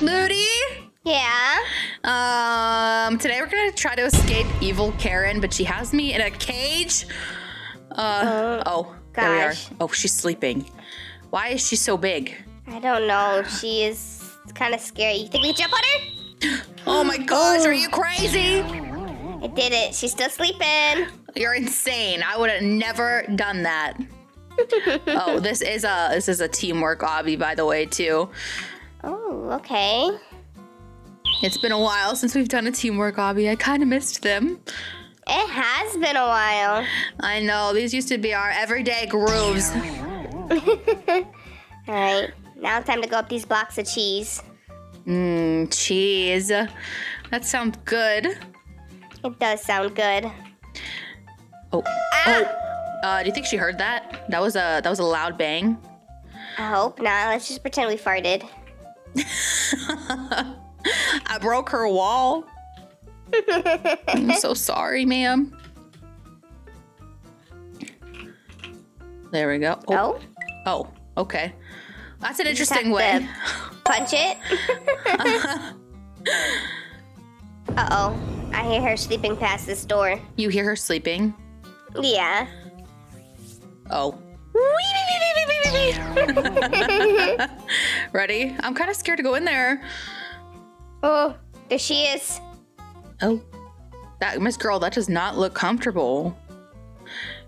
Moody? Yeah. Um, today we're gonna try to escape evil Karen, but she has me in a cage. Uh, oh, there we are. gosh. Oh, she's sleeping. Why is she so big? I don't know. She is kind of scary. You think we jump on her? Oh my gosh, are you crazy? I did it. She's still sleeping. You're insane. I would have never done that. oh, this is a this is a teamwork obby, by the way, too. Okay. It's been a while since we've done a teamwork obby. I kind of missed them. It has been a while. I know these used to be our everyday grooves. All right. Now it's time to go up these blocks of cheese. Mmm, cheese. That sounds good. It does sound good. Oh, Ah! oh. Uh, do you think she heard that? That was a that was a loud bang. I hope not. Let's just pretend we farted. I broke her wall. I'm so sorry, ma'am. There we go. Oh? Oh, okay. That's an just interesting way. Punch it. uh oh. I hear her sleeping past this door. You hear her sleeping. Yeah. Oh. Ready? I'm kind of scared to go in there. Oh, there she is. Oh. That Miss Girl, that does not look comfortable.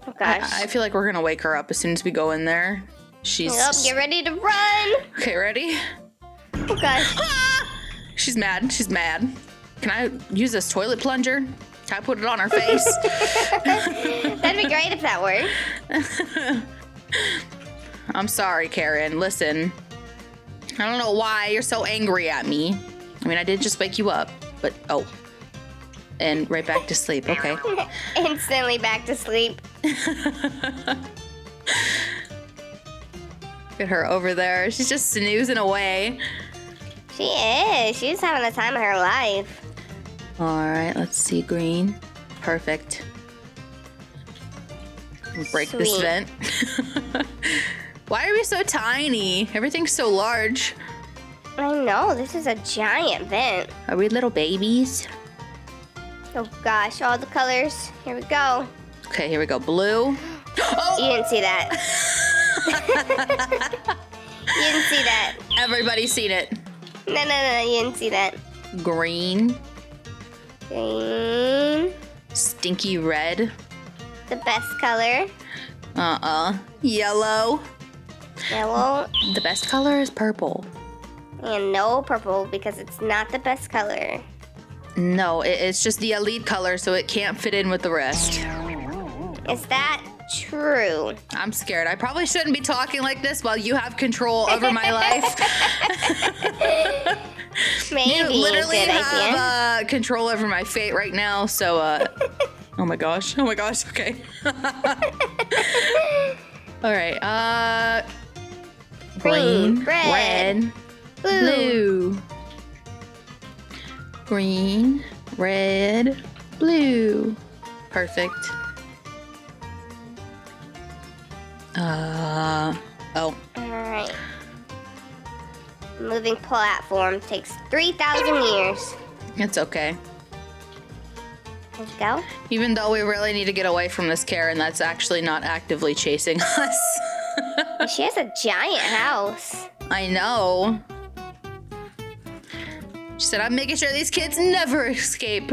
Oh gosh. I, I feel like we're gonna wake her up as soon as we go in there. She's Yup, get ready to run. okay. Ready? Oh gosh. She's mad. She's mad. Can I use this toilet plunger? Can I put it on her face? That'd be great if that worked. I'm sorry, Karen. Listen, I don't know why you're so angry at me. I mean, I did just wake you up, but oh, and right back to sleep. Okay. Instantly back to sleep. Look at her over there. She's just snoozing away. She is. She's having the time of her life. All right, let's see. Green. Perfect. Break this vent. Why are we so tiny? Everything's so large. I know, this is a giant vent. Are we little babies? Oh gosh, all the colors. Here we go. Okay, here we go. Blue. You didn't see that. you didn't see that. Everybody's seen it. No, no, no, you didn't see that. Green. Green. Stinky red. The best color. Uh-uh. Yellow. Yellow. The best color is purple. And no purple because it's not the best color. No, it's just the elite color, so it can't fit in with the rest. Is that true? I'm scared. I probably shouldn't be talking like this while you have control over my life. Maybe. you literally have uh, control over my fate right now, so uh Oh my gosh. Oh my gosh. Okay. All right. Uh Green, red, red, Blue. blue. Green, red, blue. Perfect. Uh oh. Alright. Moving platform takes 3,000 years. It's okay. Let's go. Even though we really need to get away from this Karen that's actually not actively chasing us. She has a giant house. I know. She said, I'm making sure these kids never escape.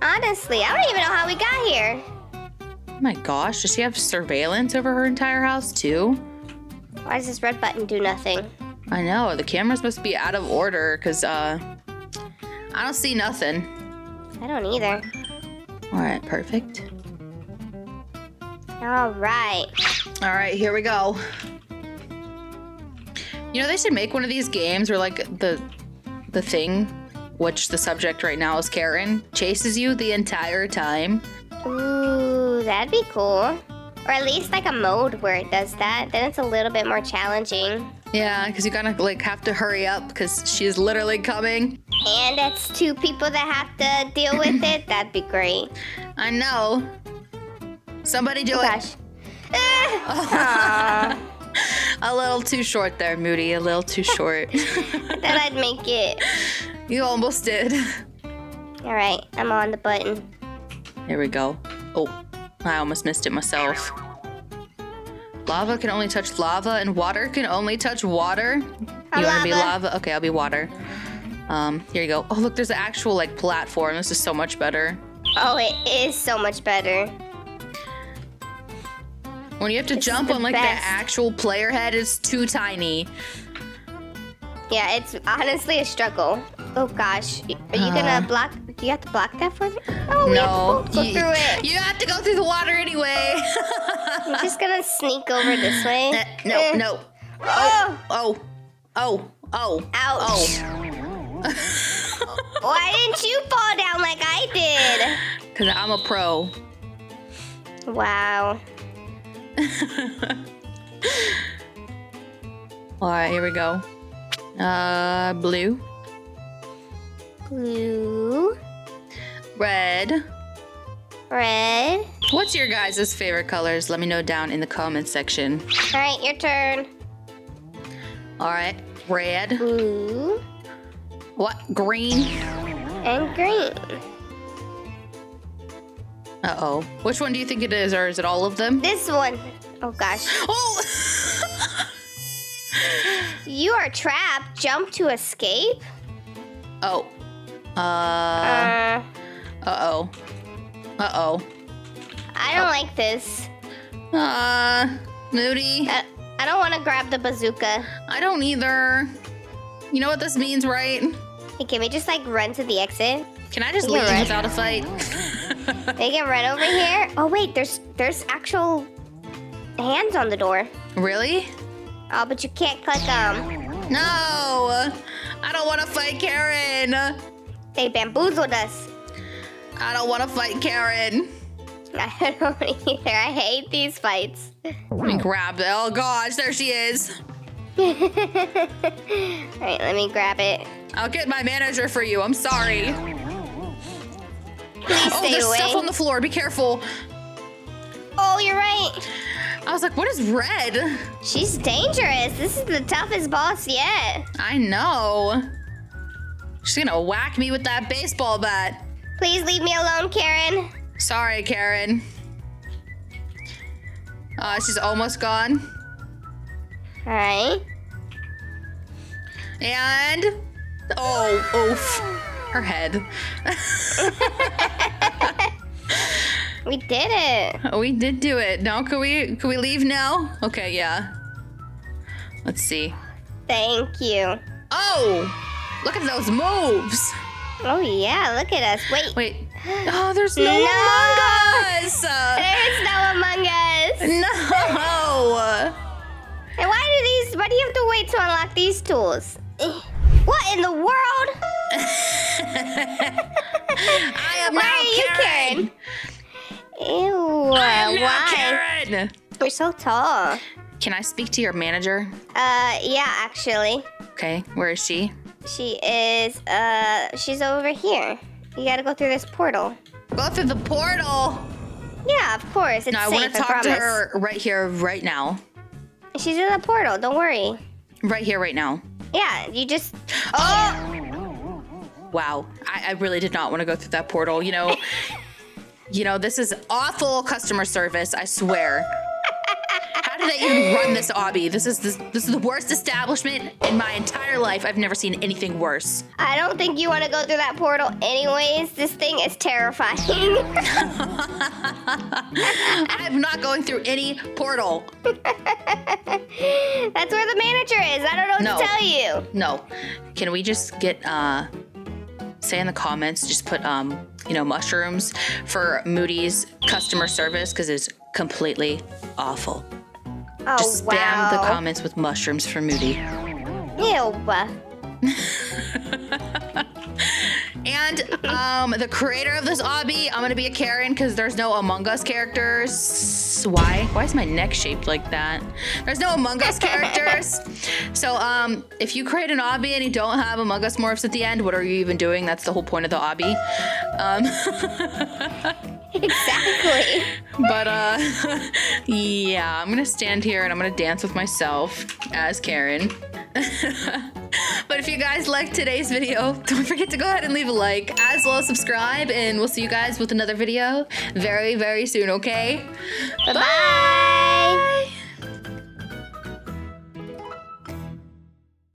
Honestly, I don't even know how we got here. Oh my gosh, does she have surveillance over her entire house too? Why does this red button do nothing? I know, the cameras must be out of order because, uh, I don't see nothing. I don't either. All right, perfect. All right. All right, here we go. You know, they should make one of these games where, like, the the thing, which the subject right now is Karen, chases you the entire time. Ooh, that'd be cool. Or at least like a mode where it does that. Then it's a little bit more challenging. Yeah, because you gotta like have to hurry up because she's literally coming. And it's two people that have to deal with it. That'd be great. I know. Somebody do Oh it. gosh. A little too short there, Moody. A little too short. Thought I'd make it. you almost did. All right, I'm on the button. There we go. Oh, I almost missed it myself. Lava can only touch lava, and water can only touch water. I'm you want to be lava. lava? Okay, I'll be water. Um, here you go. Oh, look, there's an actual like platform. This is so much better. Oh, it is so much better. When you have to This jump on like best. the actual player head, it's too tiny. Yeah, it's honestly a struggle. Oh gosh, are you Uh. gonna block? Do you have to block that for me? Oh, we no, have to go you, through it. you have to go through the water anyway. I'm just gonna sneak over this way. Uh, no, Eh. no. Oh, Oh, oh, oh. ouch! Oh, Why didn't you fall down like I did? because I'm a pro. Wow. All right, here we go. Uh, blue, Blue, red. red. What's your guys' favorite colors? Let me know down in the comments section. All right, your turn. All right, red. Blue What? Green. and green. Uh oh. Which one do you think it is, or is it all of them? This one. Oh gosh. Oh! You are trapped. Jump to escape. oh. Uh. Uh, Uh oh. Uh oh. I don't like this. Uh. Moody. I, I don't want to grab the bazooka. I don't either. You know what this means, right? Hey, can we just like run to the exit? Can I just You're leave right. without a fight? They can run over here. Oh wait, there's there's actual hands on the door. really? Oh, but you can't click them. No! I don't want to fight Karen! They bamboozled us. I don't want to fight Karen! I don't either. I hate these fights. Let me grab it. Oh gosh, there she is. All right, let me grab it. I'll get my manager for you. I'm sorry. Please Oh, there's away. stuff on the floor. Be careful. oh, you're right. I was like, what is red? She's dangerous. This is the toughest boss yet. I know. She's gonna whack me with that baseball bat. Please leave me alone, Karen. Sorry, Karen. Uh, she's almost gone. All right. And oh, oof, her head. We did it. we did do it. Now can we can we leave now? Okay, yeah. Let's see. Thank you. Oh, look at those moves. Oh yeah, look at us. Wait. Wait. Oh, there's no, No. Among Us. There's no Among Us. no. And why do these? Why do you have to wait to unlock these tools? What in the world? I am Why now are you Karen. Karen? Ew. I am now why? Karen. You're so tall. Can I speak to your manager? Uh, yeah, actually, Okay, where is she? she is. Uh, she's over here. You gotta go through this portal. Go through the portal. Yeah, of course. It's No, I want to talk to her right here, right now. She's in the portal. Don't worry. Right here, right now. Yeah, you just. Oh. Wow, I, I really did not want to go through that portal. You know, you know, this is awful customer service. I swear. How did they even run this obby? This is this, this is the worst establishment in my entire life. I've never seen anything worse. I don't think you want to go through that portal anyways. This thing is terrifying. I'm not going through any portal. That's where the manager is. I don't know what No. to tell you. No. Can we just get uh say in the comments just put um you know mushrooms for Moody's customer service because it's completely awful. Oh, Just spam wow. the comments with mushrooms for Moody. Ew. And um the creator of this obby, I'm gonna be a Karen because there's no Among Us characters. Why? Why is my neck shaped like that? There's no Among Us characters. So um if you create an obby and you don't have Among Us morphs at the end, what are you even doing? That's the whole point of the obby. Um exactly. But uh yeah, I'm gonna stand here and I'm gonna dance with myself as Karen. but if you guys liked today's video, don't forget to go ahead and leave a like, as well as subscribe, and we'll see you guys with another video very, very soon, okay? Bye-bye.